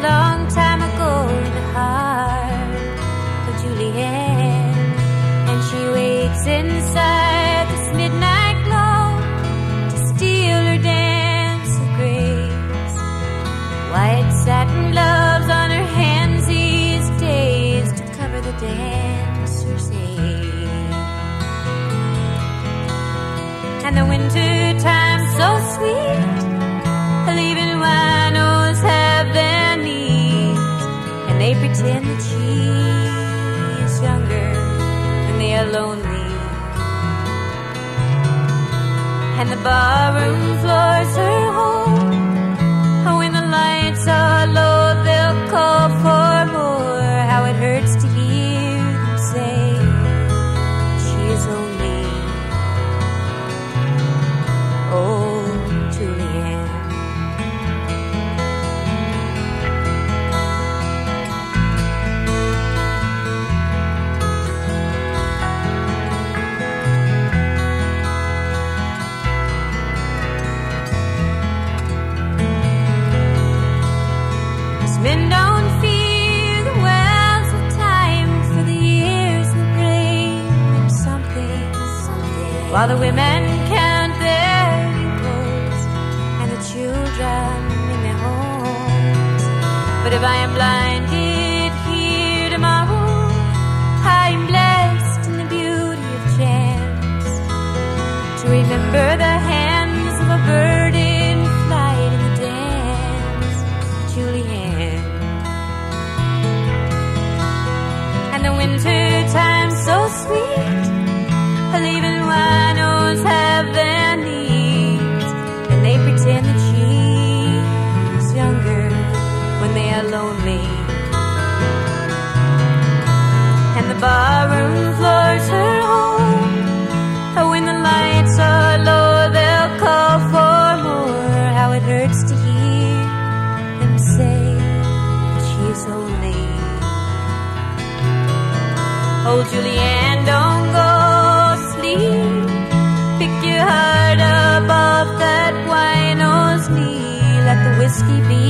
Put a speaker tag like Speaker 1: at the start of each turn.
Speaker 1: long time ago in the heart of Julie Anne, and she waits inside this midnight glow to steal her dance of grace. White satin gloves on her hands these days to cover the dancer's age. And the winter time so sweet, leaving And the barroom floors her home. When the lights are low, they'll call for more. How it hurts to hear While the women count their equals and the children in their homes. But if I am blinded winter so sweet, winos have their needs, and they pretend that younger when they are lonely. And the barroom floors her Oh, Julie Anne, don't go sleep. Pick your heart up off that wino's knee. Let the whiskey be